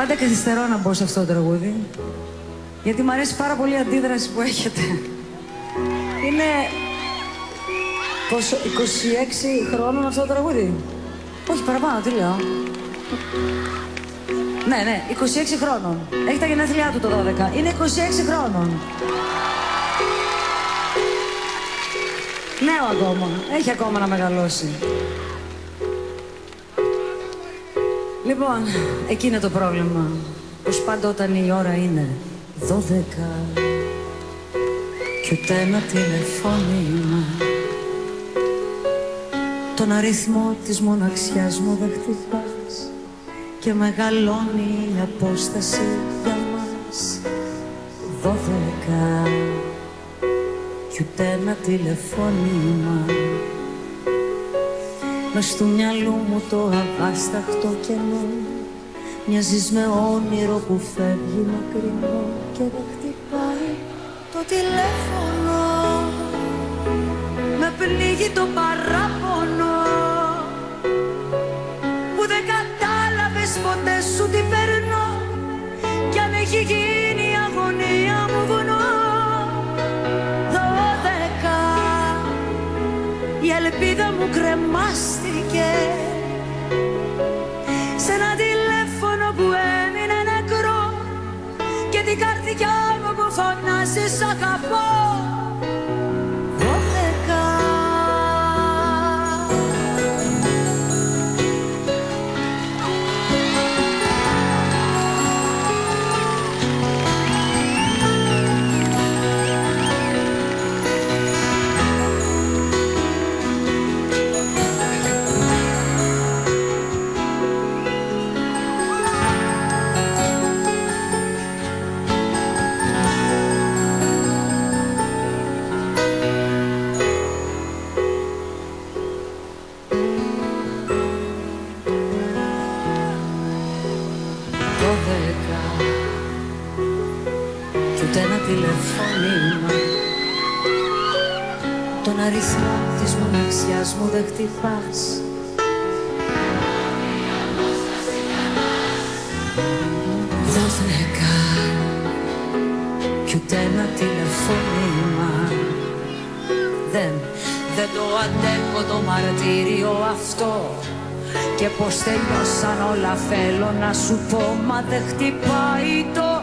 Πάντα καθυστερώ να μπω σε αυτό το τραγούδι. Γιατί μου αρέσει πάρα πολύ η αντίδραση που έχετε. Είναι 26 χρόνων αυτό το τραγούδι; Όχι παραπάνω, τι λέω. Ναι, ναι, 26 χρόνων. Έχει τα γενέθλιά του το 12. Είναι 26 χρόνων. Νέο ακόμα. Έχει ακόμα να μεγαλώσει. Λοιπόν, εκεί είναι το πρόβλημα. Πως πάντα όταν η ώρα είναι δώδεκα κι ούτε ένα τηλεφώνημα. Τον αριθμό της μοναξιάς μου δεν χτυπάς και μεγαλώνει η απόσταση για μας. Δώδεκα κι ούτε ένα τηλεφώνημα Μες στο μυαλό μου το αβάσταχτο κενό. Μοιάζεις με όνειρο που φεύγει μακρινό Και δεν χτυπάει το τηλέφωνο. Με πνίγει το παράπονο Που δεν κατάλαβες ποτέ σου τι περνώ. Κι αν έχει γίνει ελπίδα μου κρεμάστηκε ούτε ένα τηλεφώνημα τον αριθμό της μοναξιάς μου δεν χτυπάς. Δώδεκα κι ούτε ένα τηλεφώνημα δεν, δεν το αντέχω το μαρτύριο αυτό. Και πως τελειώσαν όλα θέλω να σου πω Μα δεν χτυπάει το